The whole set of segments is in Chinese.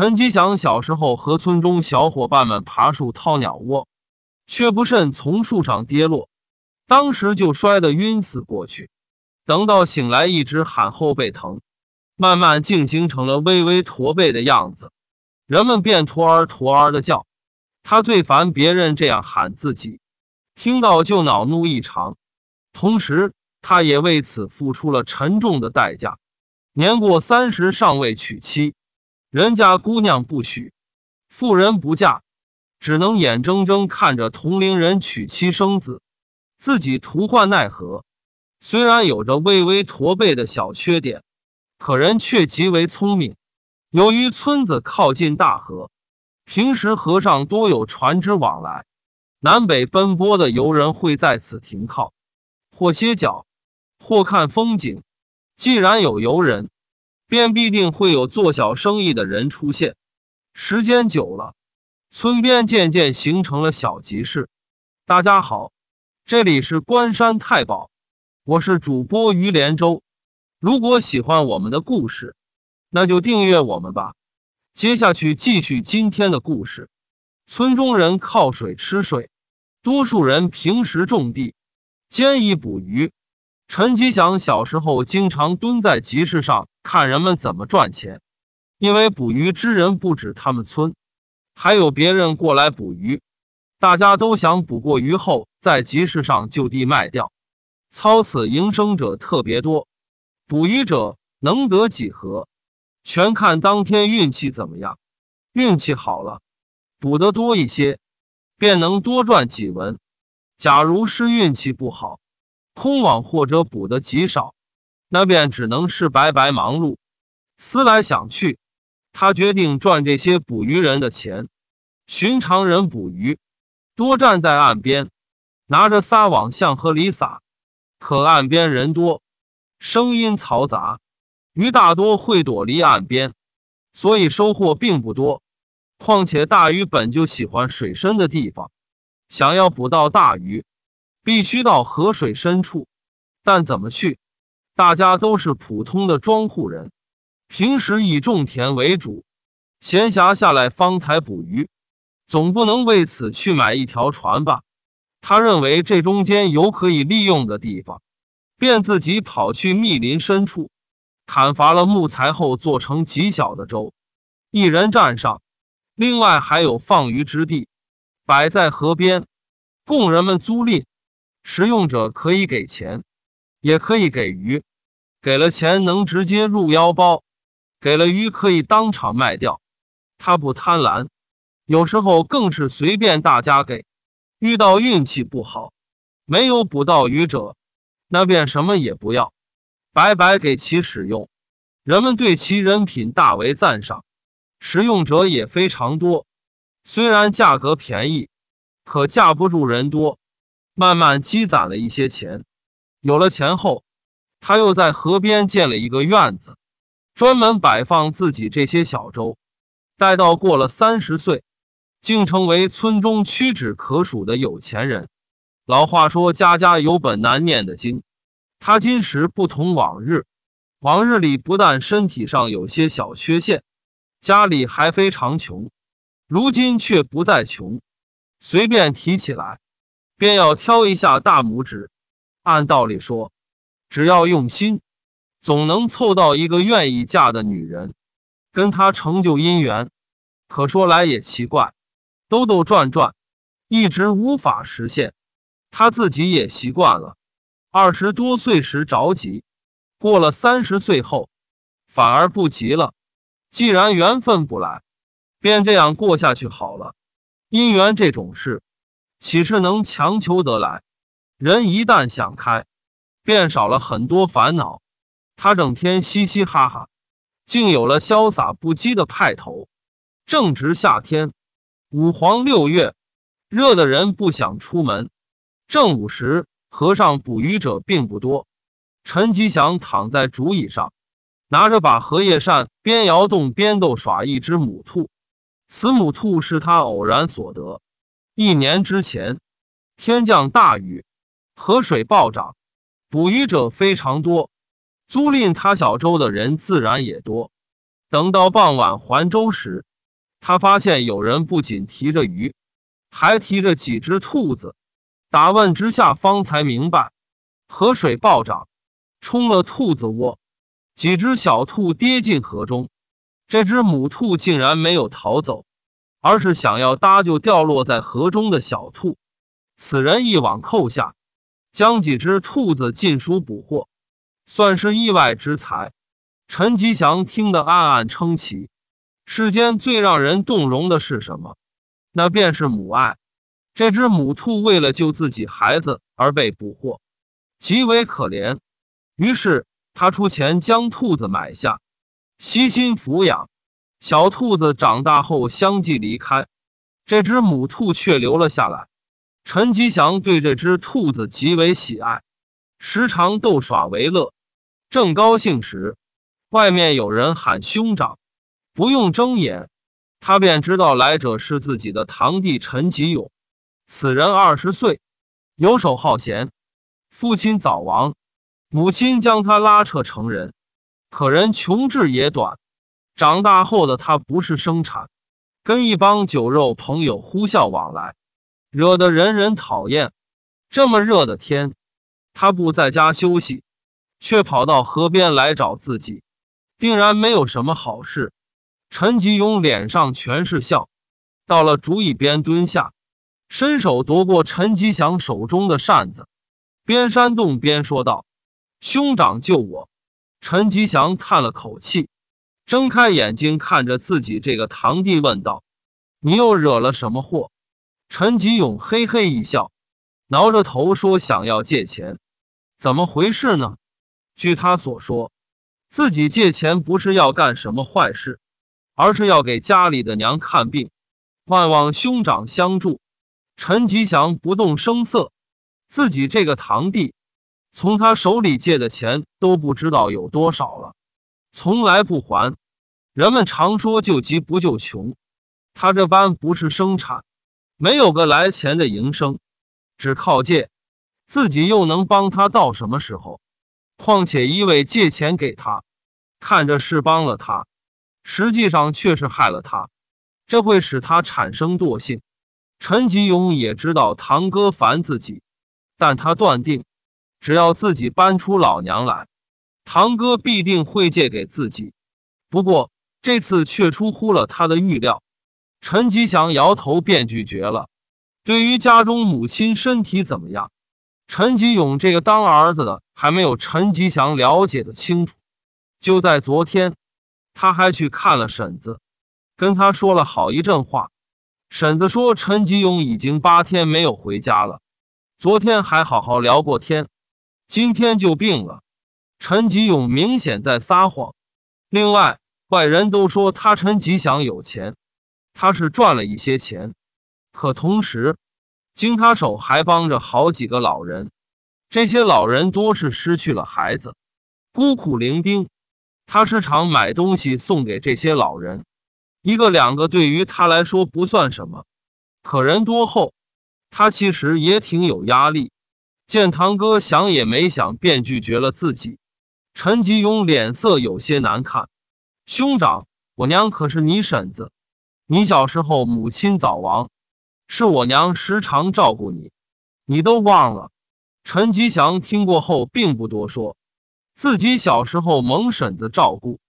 陈吉祥小时候和村中小伙伴们爬树掏鸟窝，却不慎从树上跌落，当时就摔得晕死过去。等到醒来，一直喊后背疼，慢慢竟形成了微微驼背的样子。人们便驼儿驼儿的叫。他最烦别人这样喊自己，听到就恼怒异常。同时，他也为此付出了沉重的代价。年过三十尚未娶妻。人家姑娘不娶，妇人不嫁，只能眼睁睁看着同龄人娶妻生子，自己徒患奈何。虽然有着微微驼背的小缺点，可人却极为聪明。由于村子靠近大河，平时河上多有船只往来，南北奔波的游人会在此停靠，或歇脚，或看风景。既然有游人，便必定会有做小生意的人出现。时间久了，村边渐渐形成了小集市。大家好，这里是关山太保，我是主播于连州。如果喜欢我们的故事，那就订阅我们吧。接下去继续今天的故事。村中人靠水吃水，多数人平时种地，兼以捕鱼。陈吉祥小时候经常蹲在集市上看人们怎么赚钱，因为捕鱼之人不止他们村，还有别人过来捕鱼，大家都想捕过鱼后在集市上就地卖掉，操此营生者特别多。捕鱼者能得几何，全看当天运气怎么样。运气好了，捕得多一些，便能多赚几文；假如是运气不好，空网或者捕的极少，那便只能是白白忙碌。思来想去，他决定赚这些捕鱼人的钱。寻常人捕鱼，多站在岸边，拿着撒网向河里撒。可岸边人多，声音嘈杂，鱼大多会躲离岸边，所以收获并不多。况且大鱼本就喜欢水深的地方，想要捕到大鱼。必须到河水深处，但怎么去？大家都是普通的庄户人，平时以种田为主，闲暇下来方才捕鱼，总不能为此去买一条船吧？他认为这中间有可以利用的地方，便自己跑去密林深处，砍伐了木材后，做成极小的舟，一人站上，另外还有放鱼之地，摆在河边，供人们租赁。使用者可以给钱，也可以给鱼。给了钱能直接入腰包，给了鱼可以当场卖掉。他不贪婪，有时候更是随便大家给。遇到运气不好，没有捕到鱼者，那便什么也不要，白白给其使用。人们对其人品大为赞赏，使用者也非常多。虽然价格便宜，可架不住人多。慢慢积攒了一些钱，有了钱后，他又在河边建了一个院子，专门摆放自己这些小舟。待到过了三十岁，竟成为村中屈指可数的有钱人。老话说：“家家有本难念的经。”他今时不同往日，往日里不但身体上有些小缺陷，家里还非常穷，如今却不再穷，随便提起来。便要挑一下大拇指。按道理说，只要用心，总能凑到一个愿意嫁的女人，跟他成就姻缘。可说来也奇怪，兜兜转转，一直无法实现。他自己也习惯了。二十多岁时着急，过了三十岁后，反而不急了。既然缘分不来，便这样过下去好了。姻缘这种事。岂是能强求得来？人一旦想开，便少了很多烦恼。他整天嘻嘻哈哈，竟有了潇洒不羁的派头。正值夏天，五黄六月，热的人不想出门。正午时，河上捕鱼者并不多。陈吉祥躺在竹椅上，拿着把荷叶扇，边摇动边逗耍一只母兔。此母兔是他偶然所得。一年之前，天降大雨，河水暴涨，捕鱼者非常多，租赁他小舟的人自然也多。等到傍晚还舟时，他发现有人不仅提着鱼，还提着几只兔子。打问之下，方才明白，河水暴涨，冲了兔子窝，几只小兔跌进河中。这只母兔竟然没有逃走，而是想要搭救掉落在河中的小兔。此人一网扣下，将几只兔子尽数捕获，算是意外之财。陈吉祥听得暗暗称奇。世间最让人动容的是什么？那便是母爱。这只母兔为了救自己孩子而被捕获，极为可怜。于是他出钱将兔子买下，悉心抚养。小兔子长大后相继离开，这只母兔却留了下来。陈吉祥对这只兔子极为喜爱，时常逗耍为乐。正高兴时，外面有人喊兄长。不用睁眼，他便知道来者是自己的堂弟陈吉勇。此人二十岁，游手好闲，父亲早亡，母亲将他拉扯成人。可人穷志也短，长大后的他不是生产，跟一帮酒肉朋友呼啸往来，惹得人人讨厌。这么热的天，他不在家休息，却跑到河边来找自己，定然没有什么好事。陈吉勇脸上全是笑，到了竹椅边蹲下，伸手夺过陈吉祥手中的扇子，边扇动边说道：“兄长救我！”陈吉祥叹了口气，睁开眼睛看着自己这个堂弟，问道：“你又惹了什么祸？”陈吉勇嘿嘿一笑，挠着头说：“想要借钱，怎么回事呢？”据他所说，自己借钱不是要干什么坏事。而是要给家里的娘看病，万望兄长相助。陈吉祥不动声色，自己这个堂弟从他手里借的钱都不知道有多少了，从来不还。人们常说救急不救穷，他这般不是生产，没有个来钱的营生，只靠借，自己又能帮他到什么时候？况且一味借钱给他，看着是帮了他。实际上却是害了他，这会使他产生惰性。陈吉勇也知道堂哥烦自己，但他断定，只要自己搬出老娘来，堂哥必定会借给自己。不过这次却出乎了他的预料，陈吉祥摇头便拒绝了。对于家中母亲身体怎么样，陈吉勇这个当儿子的还没有陈吉祥了解的清楚。就在昨天。他还去看了婶子，跟他说了好一阵话。婶子说陈吉勇已经八天没有回家了，昨天还好好聊过天，今天就病了。陈吉勇明显在撒谎。另外，外人都说他陈吉祥有钱，他是赚了一些钱，可同时经他手还帮着好几个老人，这些老人多是失去了孩子，孤苦伶仃。他时常买东西送给这些老人，一个两个对于他来说不算什么，可人多后，他其实也挺有压力。见堂哥想也没想便拒绝了自己，陈吉勇脸色有些难看。兄长，我娘可是你婶子，你小时候母亲早亡，是我娘时常照顾你，你都忘了？陈吉祥听过后并不多说。自己小时候蒙婶子照顾，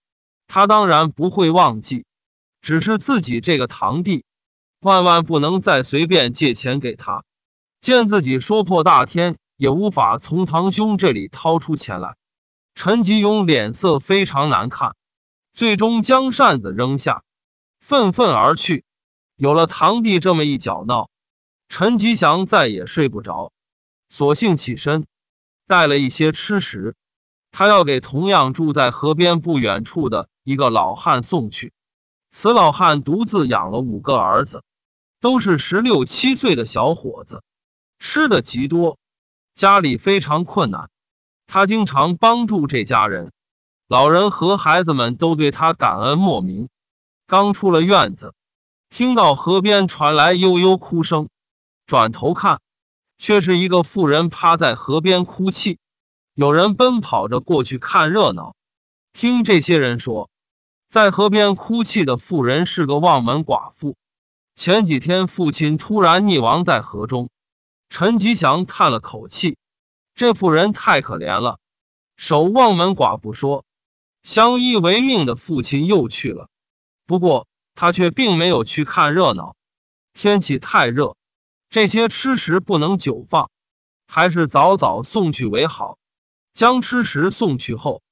他当然不会忘记。只是自己这个堂弟，万万不能再随便借钱给他。见自己说破大天也无法从堂兄这里掏出钱来，陈吉勇脸色非常难看，最终将扇子扔下，愤愤而去。有了堂弟这么一搅闹，陈吉祥再也睡不着，索性起身，带了一些吃食。他要给同样住在河边不远处的一个老汉送去。此老汉独自养了五个儿子，都是十六七岁的小伙子，吃的极多，家里非常困难。他经常帮助这家人，老人和孩子们都对他感恩莫名。刚出了院子，听到河边传来悠悠哭声，转头看，却是一个妇人趴在河边哭泣。有人奔跑着过去看热闹，听这些人说，在河边哭泣的妇人是个望门寡妇。前几天父亲突然溺亡在河中，陈吉祥叹了口气：“这妇人太可怜了。”守望门寡不说，相依为命的父亲又去了。不过他却并没有去看热闹。天气太热，这些吃食不能久放，还是早早送去为好。将吃食送去后，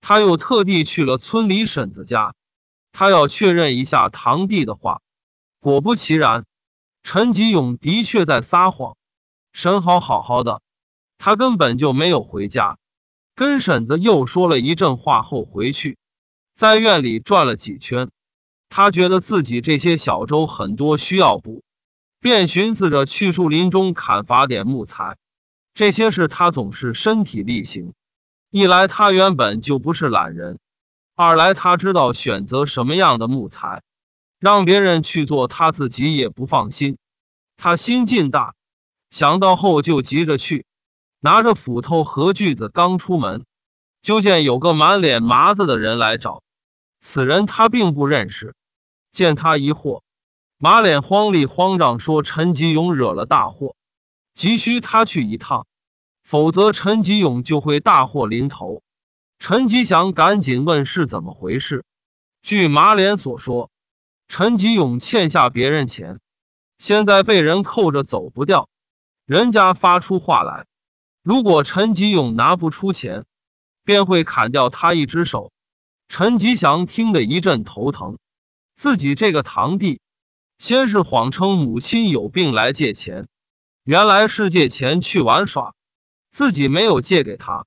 他又特地去了村里婶子家，他要确认一下堂弟的话。果不其然，陈吉勇的确在撒谎。沈好好好的，他根本就没有回家。跟婶子又说了一阵话后回去，在院里转了几圈。他觉得自己这些小舟很多需要补，便寻思着去树林中砍伐点木材。这些事他总是身体力行。一来他原本就不是懒人，二来他知道选择什么样的木材，让别人去做，他自己也不放心。他心劲大，想到后就急着去。拿着斧头和锯子，刚出门，就见有个满脸麻子的人来找。此人他并不认识，见他疑惑，马脸慌里慌张，说：“陈吉勇惹了大祸，急需他去一趟，否则陈吉勇就会大祸临头。”陈吉祥赶紧问是怎么回事。据马脸所说，陈吉勇欠下别人钱，现在被人扣着走不掉，人家发出话来。如果陈吉勇拿不出钱，便会砍掉他一只手。陈吉祥听得一阵头疼，自己这个堂弟，先是谎称母亲有病来借钱，原来是借钱去玩耍，自己没有借给他，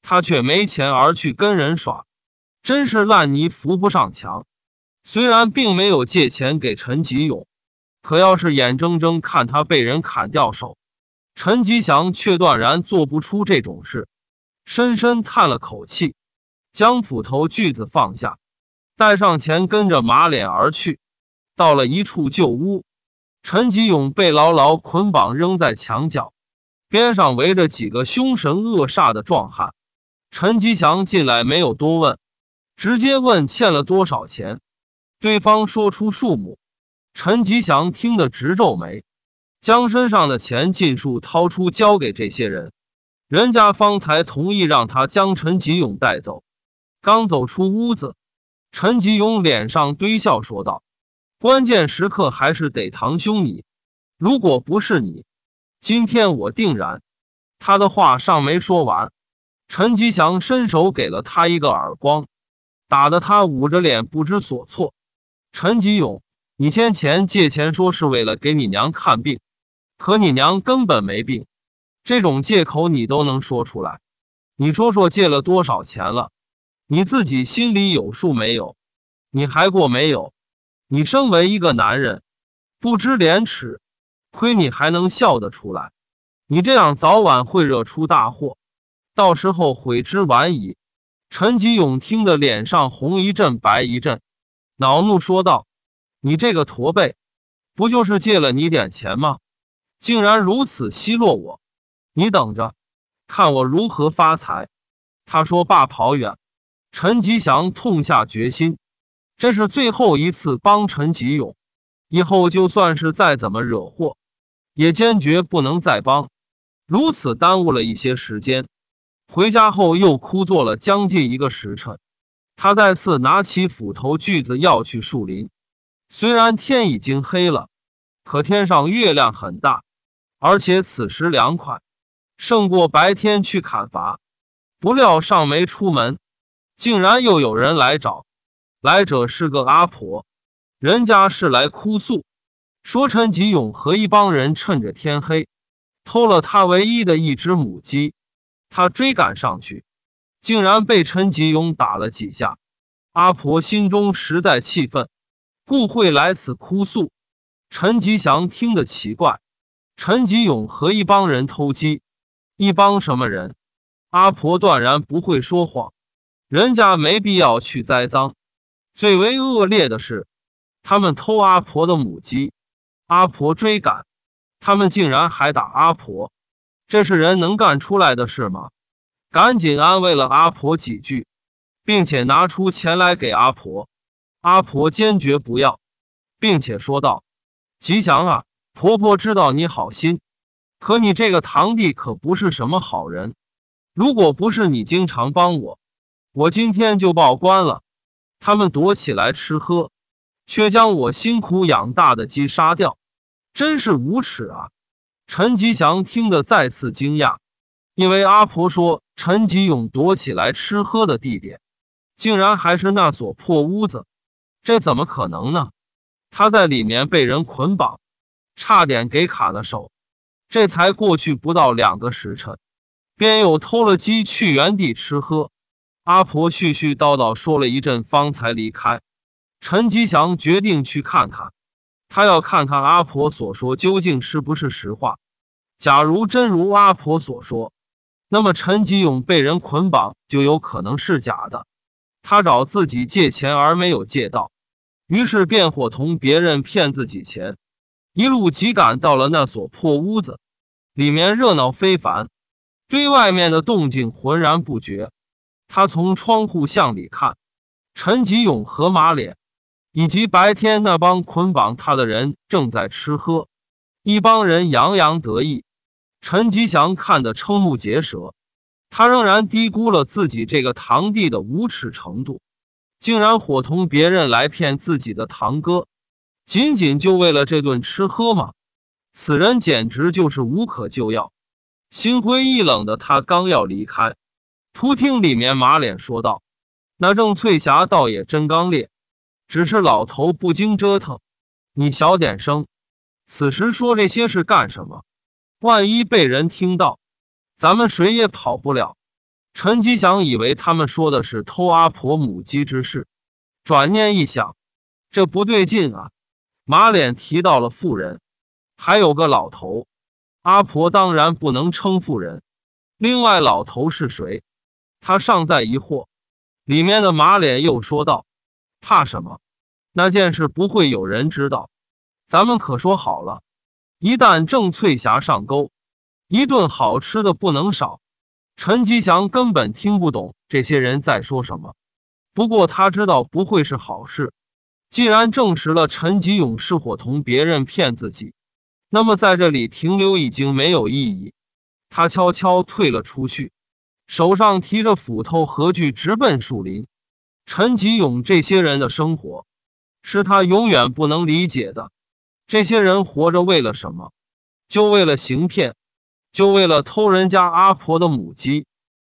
他却没钱而去跟人耍，真是烂泥扶不上墙。虽然并没有借钱给陈吉勇，可要是眼睁睁看他被人砍掉手。陈吉祥却断然做不出这种事，深深叹了口气，将斧头锯子放下，带上钱，跟着马脸而去。到了一处旧屋，陈吉勇被牢牢捆绑，扔在墙角，边上围着几个凶神恶煞的壮汉。陈吉祥进来没有多问，直接问欠了多少钱。对方说出数目，陈吉祥听得直皱眉。将身上的钱尽数掏出，交给这些人，人家方才同意让他将陈吉勇带走。刚走出屋子，陈吉勇脸上堆笑说道：“关键时刻还是得堂兄你，如果不是你，今天我定然……”他的话尚没说完，陈吉祥伸手给了他一个耳光，打得他捂着脸不知所措。陈吉勇，你先前借钱说是为了给你娘看病。可你娘根本没病，这种借口你都能说出来？你说说借了多少钱了？你自己心里有数没有？你还过没有？你身为一个男人，不知廉耻，亏你还能笑得出来。你这样早晚会惹出大祸，到时候悔之晚矣。陈吉勇听得脸上红一阵白一阵，恼怒说道：“你这个驼背，不就是借了你点钱吗？”竟然如此奚落我！你等着，看我如何发财！他说罢跑远。陈吉祥痛下决心，这是最后一次帮陈吉勇，以后就算是再怎么惹祸，也坚决不能再帮。如此耽误了一些时间，回家后又枯坐了将近一个时辰。他再次拿起斧头锯子要去树林，虽然天已经黑了，可天上月亮很大。而且此时凉快，胜过白天去砍伐。不料尚没出门，竟然又有人来找。来者是个阿婆，人家是来哭诉，说陈吉勇和一帮人趁着天黑，偷了他唯一的一只母鸡。他追赶上去，竟然被陈吉勇打了几下。阿婆心中实在气愤，故会来此哭诉。陈吉祥听得奇怪。陈吉勇和一帮人偷鸡，一帮什么人？阿婆断然不会说谎，人家没必要去栽赃。最为恶劣的是，他们偷阿婆的母鸡，阿婆追赶，他们竟然还打阿婆，这是人能干出来的事吗？赶紧安慰了阿婆几句，并且拿出钱来给阿婆。阿婆坚决不要，并且说道：“吉祥啊，婆婆知道你好心，可你这个堂弟可不是什么好人。如果不是你经常帮我，我今天就报官了。他们躲起来吃喝，却将我辛苦养大的鸡杀掉，真是无耻啊！”陈吉祥听得再次惊讶，因为阿婆说陈吉勇躲起来吃喝的地点，竟然还是那所破屋子。这怎么可能呢？他在里面被人捆绑，差点给砍了手。这才过去不到两个时辰，便又偷了鸡去原地吃喝。阿婆絮絮叨叨说了一阵，方才离开。陈吉祥决定去看看，他要看看阿婆所说究竟是不是实话。假如真如阿婆所说，那么陈吉勇被人捆绑就有可能是假的。他找自己借钱而没有借到。于是便伙同别人骗自己钱，一路急赶到了那所破屋子，里面热闹非凡，对外面的动静浑然不觉。他从窗户向里看，陈吉勇和马脸以及白天那帮捆绑他的人正在吃喝，一帮人洋洋得意。陈吉祥看得瞠目结舌，他仍然低估了自己这个堂弟的无耻程度。竟然伙同别人来骗自己的堂哥，仅仅就为了这顿吃喝吗？此人简直就是无可救药。心灰意冷的他刚要离开，突听里面马脸说道：“那郑翠霞倒也真刚烈，只是老头不经折腾，你小点声。此时说这些是干什么？万一被人听到，咱们谁也跑不了。”陈吉祥以为他们说的是偷阿婆母鸡之事，转念一想，这不对劲啊！马脸提到了妇人，还有个老头，阿婆当然不能称妇人。另外，老头是谁？他尚在疑惑。里面的马脸又说道：“怕什么？那件事不会有人知道。咱们可说好了，一旦郑翠霞上钩，一顿好吃的不能少。”陈吉祥根本听不懂这些人在说什么，不过他知道不会是好事。既然证实了陈吉勇是伙同别人骗自己，那么在这里停留已经没有意义。他悄悄退了出去，手上提着斧头和锯，直奔树林。陈吉勇这些人的生活是他永远不能理解的。这些人活着为了什么？就为了行骗。就为了偷人家阿婆的母鸡，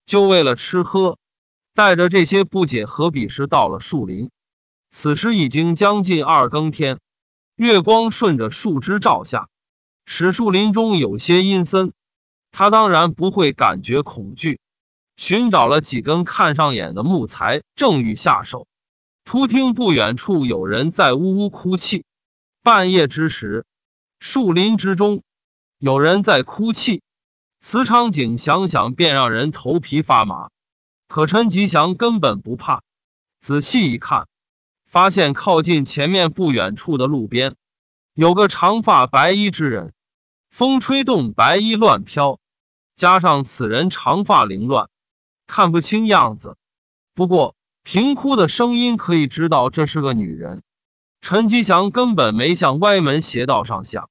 就为了吃喝，带着这些不解和鄙视到了树林。此时已经将近二更天，月光顺着树枝照下，使树林中有些阴森。他当然不会感觉恐惧，寻找了几根看上眼的木材，正欲下手，突听不远处有人在呜呜哭泣。半夜之时，树林之中有人在哭泣。此场景想想便让人头皮发麻，可陈吉祥根本不怕。仔细一看，发现靠近前面不远处的路边，有个长发白衣之人，风吹动白衣乱飘，加上此人长发凌乱，看不清样子。不过凭哭的声音可以知道这是个女人。陈吉祥根本没向歪门邪道上想。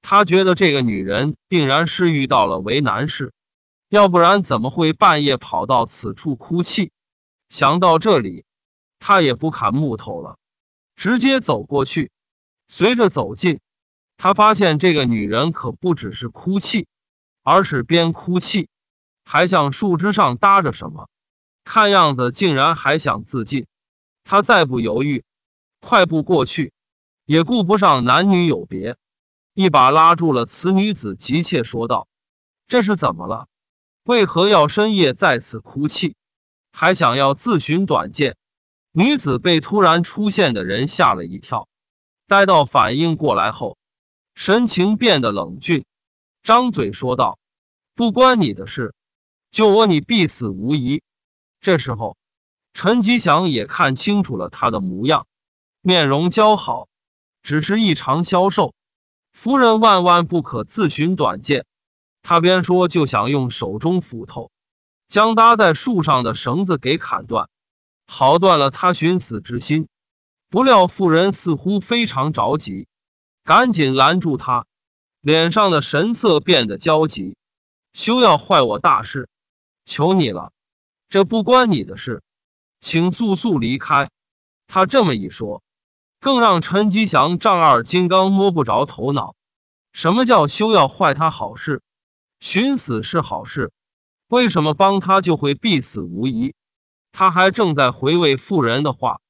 他觉得这个女人定然是遇到了为难事，要不然怎么会半夜跑到此处哭泣？想到这里，他也不砍木头了，直接走过去。随着走近，他发现这个女人可不只是哭泣，而是边哭泣还向树枝上搭着什么，看样子竟然还想自尽。他再不犹豫，快步过去，也顾不上男女有别。一把拉住了此女子，急切说道：“这是怎么了？为何要深夜在此哭泣？还想要自寻短见？”女子被突然出现的人吓了一跳，待到反应过来后，神情变得冷峻，张嘴说道：“不关你的事，救我你必死无疑。”这时候，陈吉祥也看清楚了他的模样，面容姣好，只是异常消瘦。夫人万万不可自寻短见。他边说，就想用手中斧头将搭在树上的绳子给砍断，好断了他寻死之心。不料妇人似乎非常着急，赶紧拦住他，脸上的神色变得焦急。休要坏我大事，求你了，这不关你的事，请速速离开。他这么一说，更让陈吉祥丈二金刚摸不着头脑。什么叫休要坏他好事？寻死是好事，为什么帮他就会必死无疑？他还正在回味妇人的话。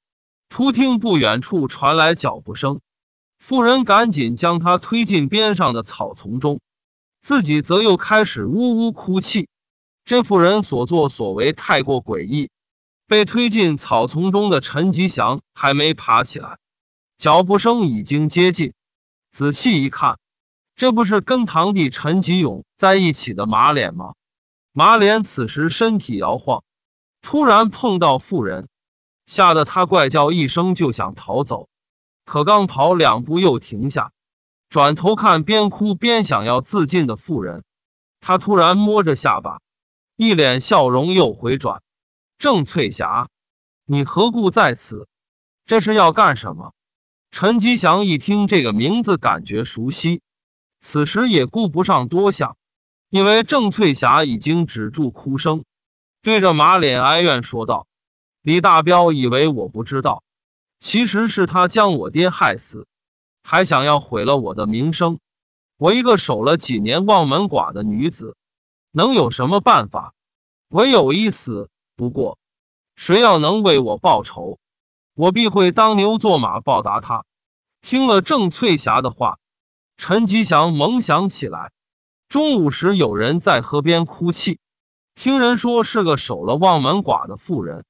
突听不远处传来脚步声，妇人赶紧将他推进边上的草丛中，自己则又开始呜呜哭泣。这妇人所作所为太过诡异。被推进草丛中的陈吉祥还没爬起来，脚步声已经接近。仔细一看，这不是跟堂弟陈吉勇在一起的马脸吗？马脸此时身体摇晃，突然碰到妇人。吓得他怪叫一声，就想逃走，可刚跑两步又停下，转头看边哭边想要自尽的妇人，他突然摸着下巴，一脸笑容又回转。郑翠霞，你何故在此？这是要干什么？陈吉祥一听这个名字，感觉熟悉，此时也顾不上多想，因为郑翠霞已经止住哭声，对着马脸哀怨说道。李大彪以为我不知道，其实是他将我爹害死，还想要毁了我的名声。我一个守了几年望门寡的女子，能有什么办法？唯有一死。不过，谁要能为我报仇，我必会当牛做马报答他。听了郑翠霞的话，陈吉祥猛想起来，中午时有人在河边哭泣，听人说是个守了望门寡的妇人。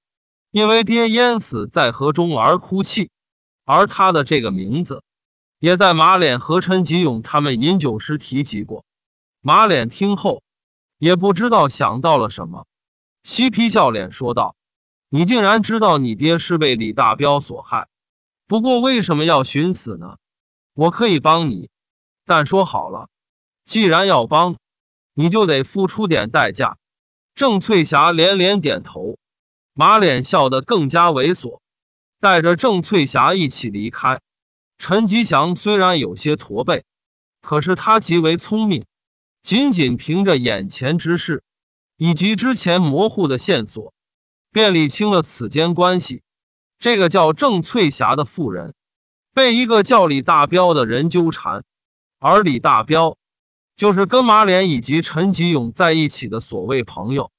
因为爹淹死在河中而哭泣，而他的这个名字也在马脸和陈吉勇他们饮酒时提及过。马脸听后也不知道想到了什么，嬉皮笑脸说道：“你竟然知道你爹是被李大彪所害，不过为什么要寻死呢？我可以帮你，但说好了，既然要帮，你就得付出点代价。”郑翠霞连连点头。马脸笑得更加猥琐，带着郑翠霞一起离开。陈吉祥虽然有些驼背，可是他极为聪明，仅仅凭着眼前之事以及之前模糊的线索，便理清了此间关系。这个叫郑翠霞的妇人，被一个叫李大彪的人纠缠，而李大彪就是跟马脸以及陈吉勇在一起的所谓朋友。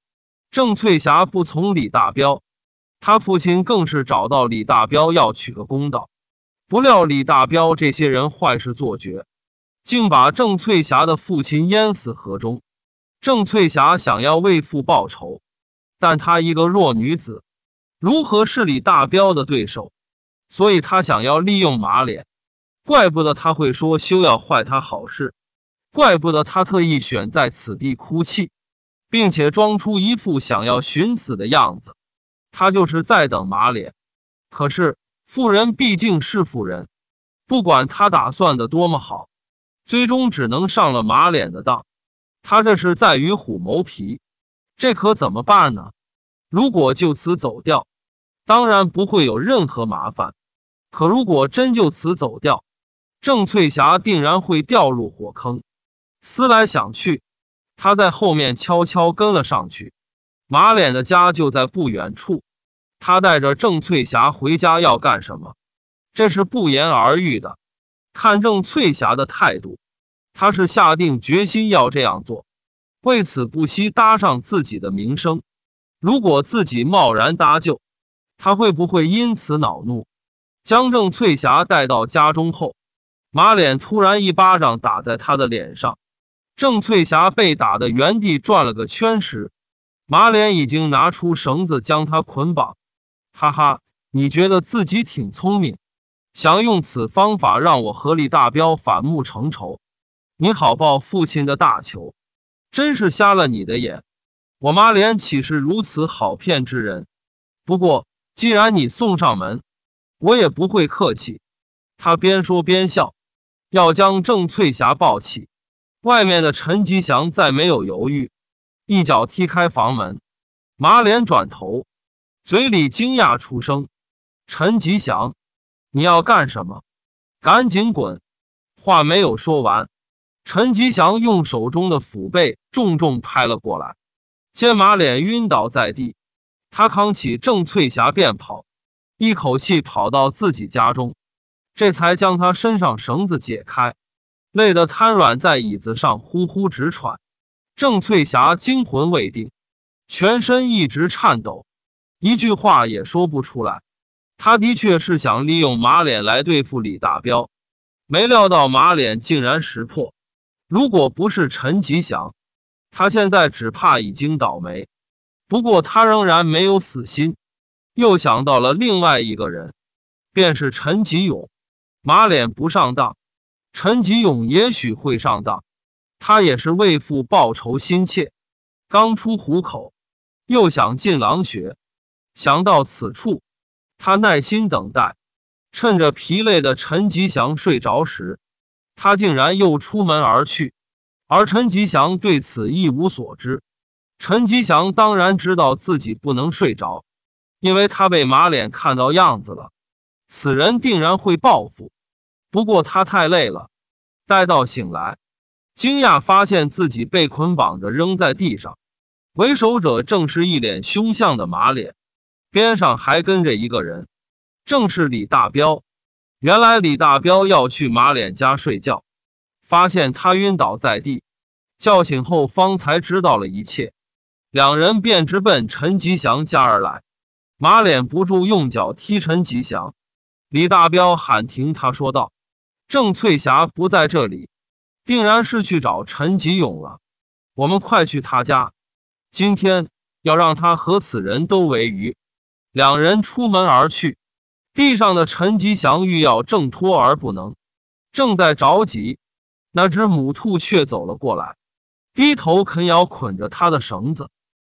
郑翠霞不从李大彪，他父亲更是找到李大彪要取个公道。不料李大彪这些人坏事做绝，竟把郑翠霞的父亲淹死河中。郑翠霞想要为父报仇，但她一个弱女子，如何是李大彪的对手？所以她想要利用马脸。怪不得他会说休要坏他好事，怪不得他特意选在此地哭泣。并且装出一副想要寻死的样子，他就是在等马脸。可是妇人毕竟是妇人，不管他打算的多么好，最终只能上了马脸的当。他这是在与虎谋皮，这可怎么办呢？如果就此走掉，当然不会有任何麻烦。可如果真就此走掉，郑翠霞定然会掉入火坑。思来想去。他在后面悄悄跟了上去，马脸的家就在不远处。他带着郑翠霞回家要干什么？这是不言而喻的。看郑翠霞的态度，他是下定决心要这样做，为此不惜搭上自己的名声。如果自己贸然搭救，他会不会因此恼怒？将郑翠霞带到家中后，马脸突然一巴掌打在他的脸上。郑翠霞被打的原地转了个圈时，马脸已经拿出绳子将她捆绑。哈哈，你觉得自己挺聪明，想用此方法让我和李大彪反目成仇？你好报父亲的大仇，真是瞎了你的眼！我马脸岂是如此好骗之人？不过既然你送上门，我也不会客气。他边说边笑，要将郑翠霞抱起。外面的陈吉祥再没有犹豫，一脚踢开房门。马脸转头，嘴里惊讶出声：“陈吉祥，你要干什么？赶紧滚！”话没有说完，陈吉祥用手中的斧背重重拍了过来，见马脸晕倒在地，他扛起郑翠霞便跑，一口气跑到自己家中，这才将他身上绳子解开，累得瘫软在椅子上呼呼直喘。郑翠霞惊魂未定，全身一直颤抖，一句话也说不出来。他的确是想利用马脸来对付李大彪。没料到马脸竟然识破，如果不是陈吉祥，他现在只怕已经倒霉。不过他仍然没有死心，又想到了另外一个人，便是陈吉勇。马脸不上当，陈吉勇也许会上当。他也是为父报仇心切，刚出虎口，又想进狼穴。想到此处，他耐心等待。趁着疲累的陈吉祥睡着时，他竟然又出门而去，而陈吉祥对此一无所知。陈吉祥当然知道自己不能睡着，因为他被马脸看到样子了。此人定然会报复，不过他太累了。待到醒来，惊讶发现自己被捆绑着扔在地上，为首者正是一脸凶相的马脸，边上还跟着一个人。正是李大彪。原来李大彪要去马脸家睡觉，发现他晕倒在地，叫醒后方才知道了一切。两人便直奔陈吉祥家而来。马脸不住用脚踢陈吉祥，李大彪喊停，他说道：“郑翠霞不在这里，定然是去找陈吉勇了。我们快去他家，今天要让他和此人都为鱼。”两人出门而去。地上的陈吉祥欲要挣脱而不能，正在着急，那只母兔却走了过来，低头啃咬捆着他的绳子。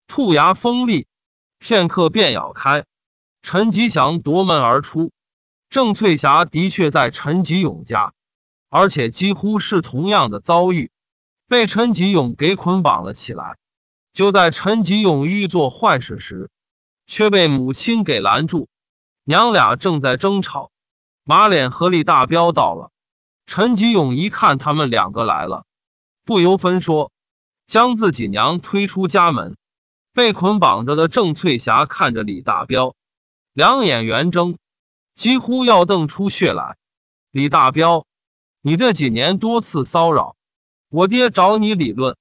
兔牙锋利，片刻便咬开。陈吉祥夺门而出。郑翠霞的确在陈吉勇家，而且几乎是同样的遭遇，被陈吉勇给捆绑了起来。就在陈吉勇欲做坏事时，却被母亲给拦住。娘俩正在争吵，马脸和李大彪到了。陈吉勇一看他们两个来了，不由分说，将自己娘推出家门。被捆绑着的郑翠霞看着李大彪，两眼圆睁，几乎要瞪出血来。李大彪，你这几年多次骚扰我爹，找你理论，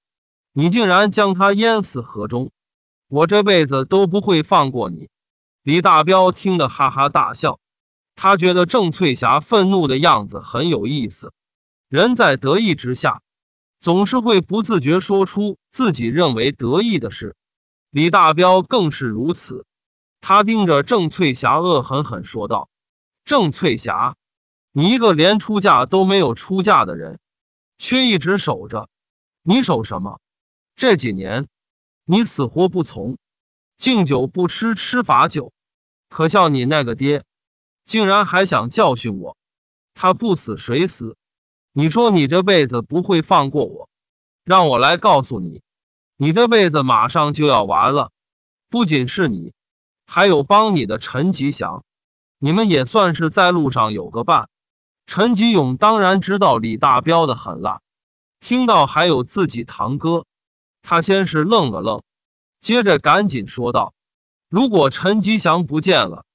你竟然将他淹死河中，我这辈子都不会放过你。李大彪听得哈哈大笑，他觉得郑翠霞愤怒的样子很有意思。人在得意之下，总是会不自觉说出自己认为得意的事。李大彪更是如此，他盯着郑翠霞，恶狠狠说道：“郑翠霞，你一个连出嫁都没有出嫁的人，却一直守着，你守什么？这几年你死活不从。”敬酒不吃吃罚酒，可笑你那个爹，竟然还想教训我！他不死谁死？你说你这辈子不会放过我，让我来告诉你，你这辈子马上就要完了。不仅是你，还有帮你的陈吉祥，你们也算是在路上有个伴。陈吉勇当然知道李大彪的狠辣，听到还有自己堂哥，他先是愣了愣。接着赶紧说道：“如果陈吉祥不见了，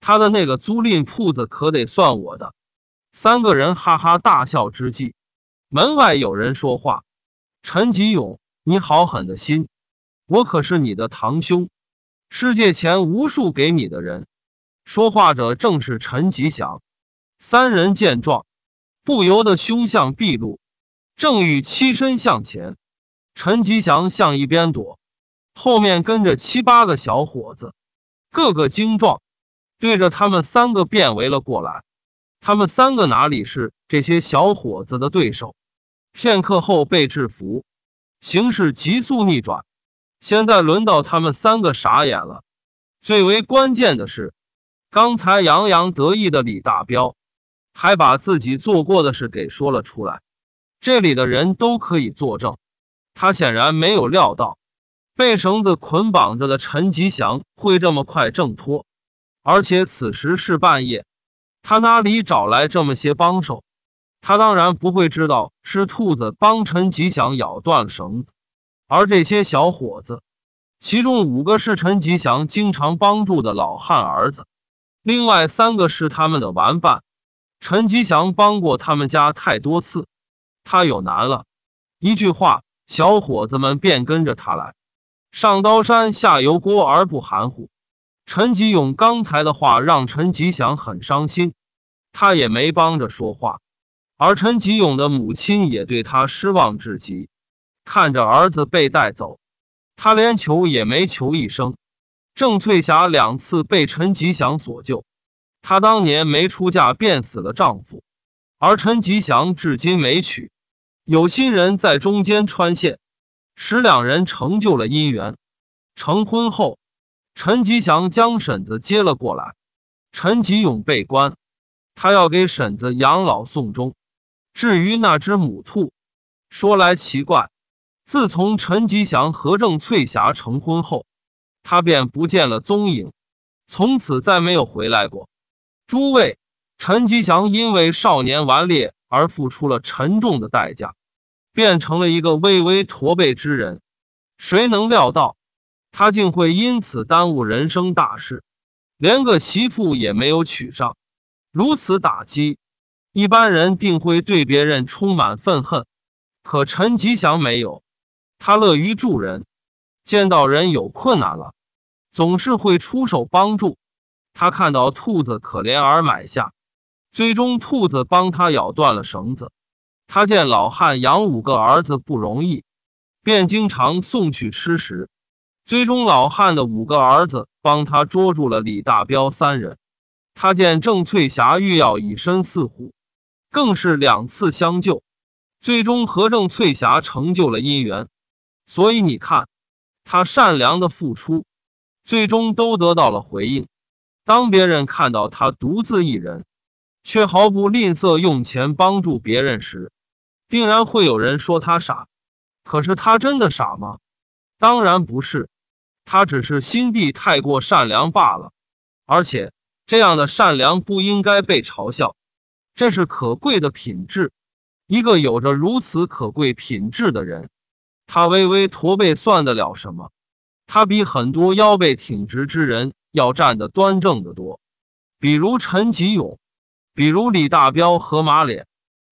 他的那个租赁铺子可得算我的。”三个人哈哈大笑之际，门外有人说话：“陈吉勇，你好狠的心！我可是你的堂兄，世界前无数给你的人。”说话者正是陈吉祥。三人见状，不由得凶相毕露，正欲欺身向前，陈吉祥向一边躲。后面跟着七八个小伙子，个个精壮，对着他们三个便围了过来。他们三个哪里是这些小伙子的对手？片刻后被制服，形势急速逆转。现在轮到他们三个傻眼了。最为关键的是，刚才洋洋得意的李大彪，还把自己做过的事给说了出来。这里的人都可以作证，他显然没有料到。被绳子捆绑着的陈吉祥会这么快挣脱，而且此时是半夜，他哪里找来这么些帮手？他当然不会知道是兔子帮陈吉祥咬断了绳子，而这些小伙子，其中五个是陈吉祥经常帮助的老汉儿子，另外三个是他们的玩伴。陈吉祥帮过他们家太多次，他有难了，一句话，小伙子们便跟着他来。上刀山下油锅而不含糊。陈吉勇刚才的话让陈吉祥很伤心，他也没帮着说话。而陈吉勇的母亲也对他失望至极，看着儿子被带走，他连求也没求一声。郑翠霞两次被陈吉祥所救，她当年没出嫁便死了丈夫，而陈吉祥至今没娶，有心人在中间穿线，使两人成就了姻缘。成婚后，陈吉祥将婶子接了过来，陈吉勇被关，他要给婶子养老送终。至于那只母兔，说来奇怪，自从陈吉祥和郑翠霞成婚后，他便不见了踪影，从此再没有回来过。诸位，陈吉祥因为少年顽劣而付出了沉重的代价，变成了一个巍巍驼背之人。谁能料到，他竟会因此耽误人生大事，连个媳妇也没有娶上？如此打击！一般人定会对别人充满愤恨，可陈吉祥没有，他乐于助人，见到人有困难了，总是会出手帮助。他看到兔子可怜而买下，最终兔子帮他咬断了绳子。他见老汉养五个儿子不容易，便经常送去吃食。最终老汉的五个儿子帮他捉住了李大彪三人。他见郑翠霞欲要以身饲虎。更是两次相救，最终和郑翠霞成就了姻缘。所以你看，他善良的付出，最终都得到了回应。当别人看到他独自一人，却毫不吝啬用钱帮助别人时，定然会有人说他傻。可是他真的傻吗？当然不是，他只是心地太过善良罢了。而且这样的善良不应该被嘲笑。这是可贵的品质。一个有着如此可贵品质的人，他微微驼背算得了什么？他比很多腰背挺直之人要站得端正得多。比如陈吉勇，比如李大彪和马脸。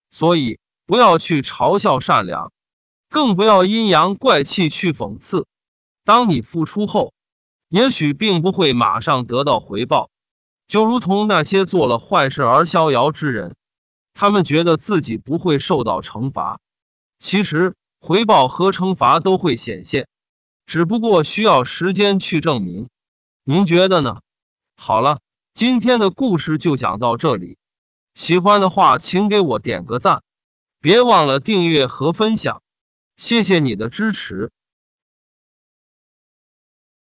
所以不要去嘲笑善良，更不要阴阳怪气去讽刺。当你付出后，也许并不会马上得到回报。就如同那些做了坏事而逍遥之人，他们觉得自己不会受到惩罚，其实回报和惩罚都会显现，只不过需要时间去证明。您觉得呢？好了，今天的故事就讲到这里，喜欢的话请给我点个赞，别忘了订阅和分享，谢谢你的支持。